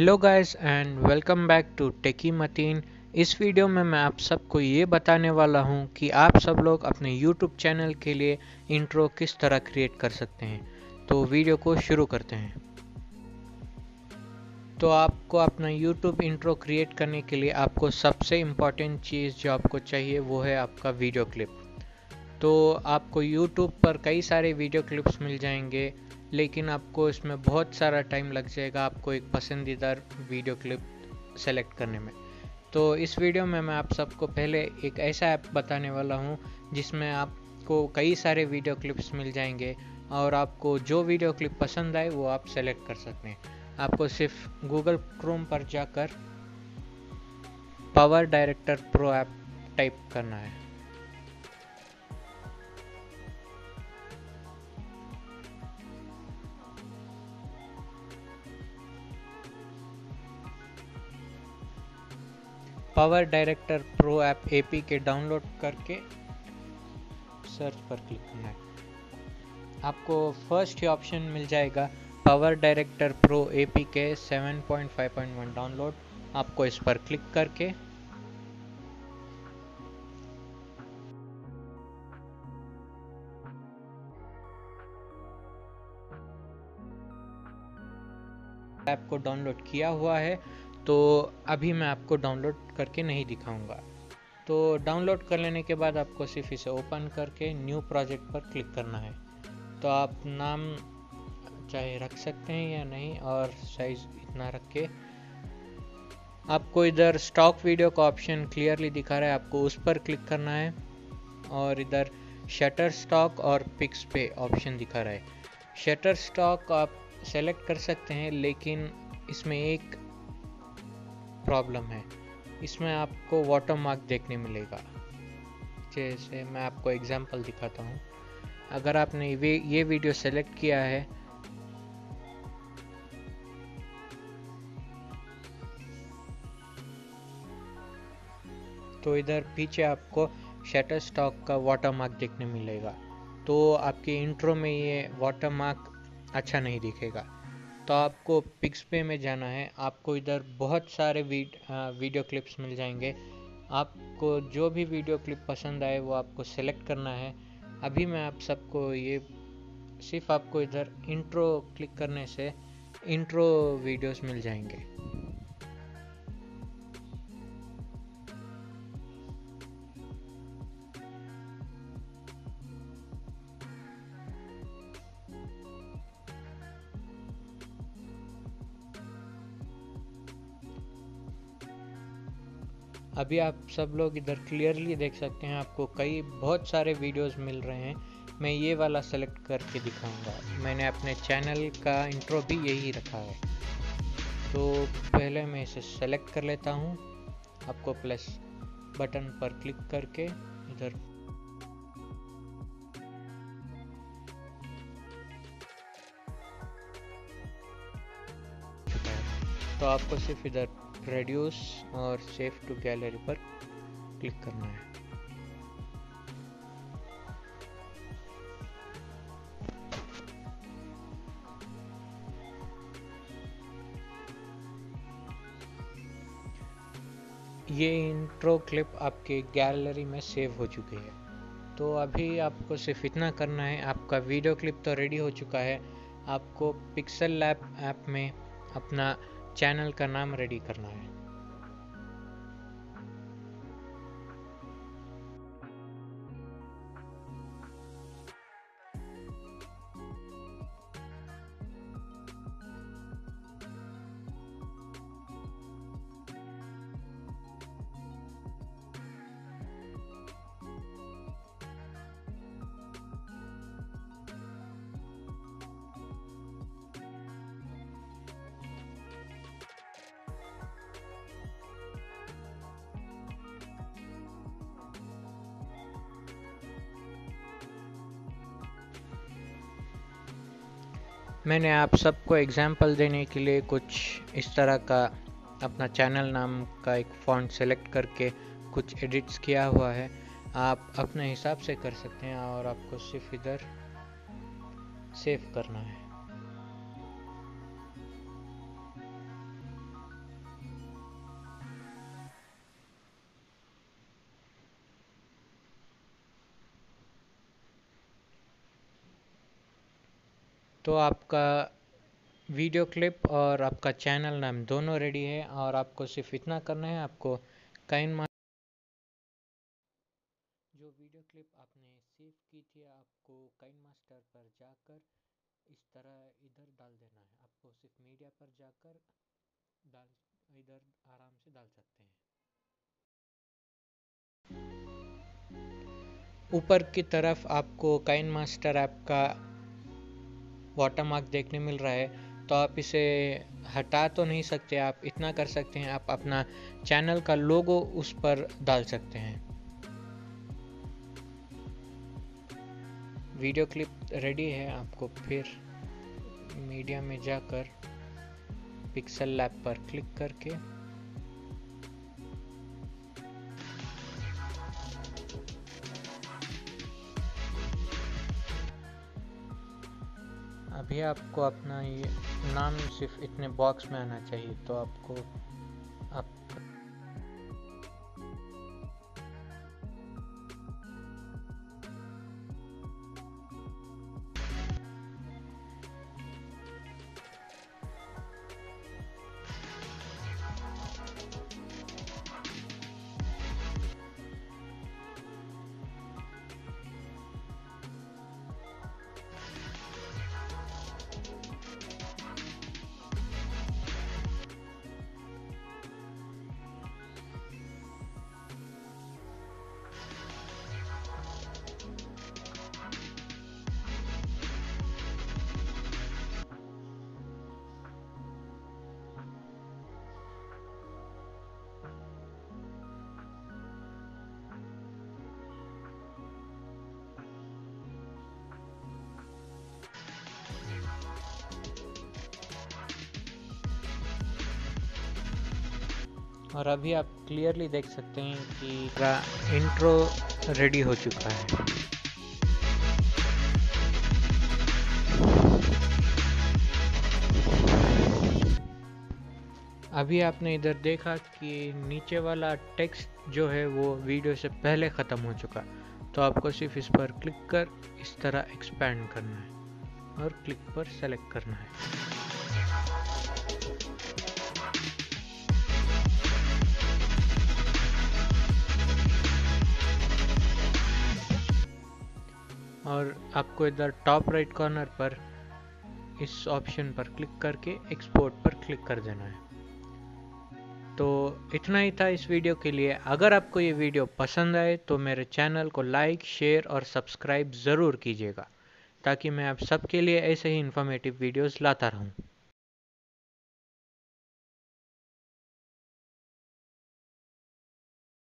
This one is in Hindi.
Hello guys and welcome back to techie Mateen इस वीडियो में मैं आप सबको ये बताने वाला हूँ कि आप सब लोग अपने यूट्यूब चैनल के लिए इंट्रो किस तरह क्रिएट कर सकते हैं। तो वीडियो को शुरू करते हैं। तो आपको अपना यूट्यूब इंट्रो क्रिएट करने के लिए आपको सबसे इंपॉर्टेंट चीज़ जो आपको चाहिए वो है आपका वीडियो क्लिप तो आपको यूट्यूब पर कई सारे वीडियो क्लिप्स मिल जाएँगे। लेकिन आपको इसमें बहुत सारा टाइम लग जाएगा आपको एक पसंदीदा वीडियो क्लिप सेलेक्ट करने में। तो इस वीडियो में मैं आप सबको पहले एक ऐसा ऐप बताने वाला हूँ, जिसमें आपको कई सारे वीडियो क्लिप्स मिल जाएँगे और आपको जो वीडियो क्लिप पसंद आए वो आप सेलेक्ट कर सकते हैं। आपको सिर्फ़ गूगल क्रोम पर जाकर power director pro app type करना है। पावर डायरेक्टर प्रो ऐप एपी के डाउनलोड करके सर्च पर क्लिक करना है। आपको फ़र्स्ट ही ऑप्शन मिल जाएगा पावर डायरेक्टर प्रो एपी के 7.5.1 डाउनलोड आपको इस पर क्लिक करके ऐप को डाउनलोड किया हुआ है। तो अभी मैं आपको डाउनलोड करके नहीं दिखाऊँगा। तो डाउनलोड कर लेने के बाद आपको सिर्फ़ इसे ओपन करके न्यू प्रोजेक्ट पर क्लिक करना है। तो आप नाम चाहे रख सकते हैं या नहीं और साइज़ इतना रख के। आपको इधर स्टॉक वीडियो का ऑप्शन क्लियरली दिखा रहा है। आपको उस पर क्लिक करना है और इधर शटर स्टॉक और पिक्स पे ऑप्शन दिखा रहा है। शटर स्टॉक आप सेलेक्ट कर सकते हैं, लेकिन इसमें एक प्रॉब्लम है। इसमें आपको वाटर मार्क देखने मिलेगा। जैसे मैं आपको एग्जांपल दिखाता हूँ। अगर आपने ये वीडियो सेलेक्ट किया है तो इधर पीछे आपको शटर स्टॉक का वाटर मार्क देखने मिलेगा। तो आपके इंट्रो में ये वाटर मार्क अच्छा नहीं दिखेगा। तो आपको पिक्स पे में जाना है। आपको इधर बहुत सारे वीड, आ, वीडियो क्लिप्स मिल जाएँगे। आपको जो भी वीडियो क्लिप पसंद आए वो आपको सेलेक्ट करना है। अभी मैं आप सबको ये सिर्फ़ आपको इधर इंट्रो क्लिक करने से इंट्रो वीडियोस मिल जाएँगे। अभी आप सब लोग इधर क्लियरली देख सकते हैं, आपको कई, बहुत सारे वीडियोस मिल रहे हैं। मैं ये वाला सेलेक्ट करके दिखाऊँगा। मैंने अपने चैनल का इंट्रो भी यही रखा है। तो पहले मैं इसे सेलेक्ट कर लेता हूँ। आपको प्लस बटन पर क्लिक करके इधर। तो आपको सिर्फ़ इधर रेड्यूस और सेव टू गैलरी पर क्लिक करना है। ये इंट्रो क्लिप आपके गैलरी में सेव हो चुकी है। तो अभी आपको सिर्फ़ इतना करना है। आपका वीडियो क्लिप तो रेडी हो चुका है। आपको पिक्सल लैब ऐप में अपना चैनल का नाम रेडी करना है। मैंने आप सबको एग्ज़ाम्पल देने के लिए कुछ इस तरह का अपना चैनल नाम का एक फॉन्ट सेलेक्ट करके कुछ एडिट्स किया हुआ है। आप अपने हिसाब से कर सकते हैं और आपको सिर्फ़ इधर सेव करना है। तो आपका वीडियो क्लिप और आपका चैनल नाम दोनों रेडी है और आपको सिर्फ़ इतना करना है, आपको काइन जो वीडियो क्लिप आपने सेव की थी, आपको काइन मास्टर पर जाकर इस तरह इधर डाल देना है। आपको सिर्फ़ मीडिया पर जाकर डाल, इधर आराम से डाल सकते हैं। ऊपर की तरफ़ आपको काइन मास्टर ऐप का वाटरमार्क देखने मिल रहा है तो आप इसे हटा तो नहीं सकते, आप इतना कर सकते हैं, आप अपना चैनल का लोगो उस पर डाल सकते हैं। वीडियो क्लिप रेडी है आपको, फिर मीडिया में जाकर पिक्सल लैब पर क्लिक करके अभी आपको अपना ये नाम सिर्फ़ इतने बॉक्स में आना चाहिए तो आपको आप और अभी आप क्लियरली देख सकते हैं कि इंट्रो रेडी हो चुका है। अभी आपने इधर देखा कि नीचे वाला टेक्स्ट जो है वो वीडियो से पहले ख़त्म हो चुका। तो आपको सिर्फ़ इस पर क्लिक कर इस तरह एक्सपैंड करना है और क्लिक पर सेलेक्ट करना है। और आपको इधर टॉप राइट कॉर्नर पर इस ऑप्शन पर क्लिक करके एक्सपोर्ट पर क्लिक कर देना है। तो इतना ही था इस वीडियो के लिए। अगर आपको ये वीडियो पसंद आए तो मेरे चैनल को लाइक शेयर और सब्सक्राइब ज़रूर कीजिएगा, ताकि मैं आप सबके लिए ऐसे ही इन्फॉर्मेटिव वीडियोस लाता रहूँ।